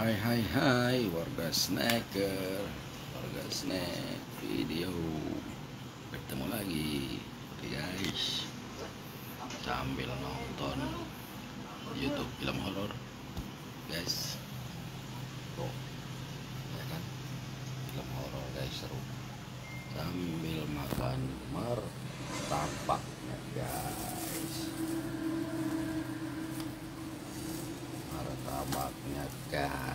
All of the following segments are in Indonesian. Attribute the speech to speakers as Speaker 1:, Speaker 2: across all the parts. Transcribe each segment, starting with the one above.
Speaker 1: Hai hai hai warga snacker Warga snack video. Bertemu lagi Oke guys. Sambil nonton Youtube film horor Guys. Tuh Ya kan? Film horor guys seru. Sambil makan martabaknya guys. Martabaknya guys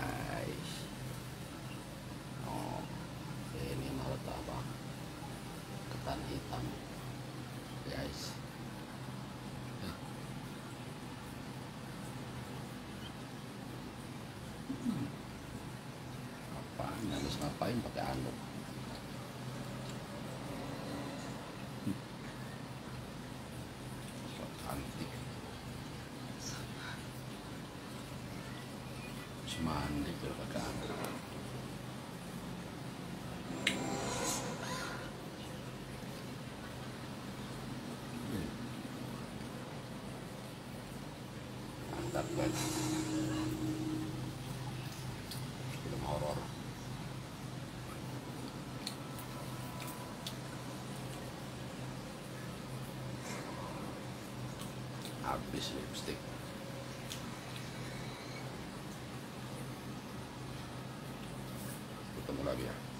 Speaker 1: martabak ketan hitam guys. Hmm. apaan harus ngapain pakai anduk Hmm. So cantik semandi kalau pakai anduk Hmm. Guys film horor. Habis lipstick. Ketemu lagi ya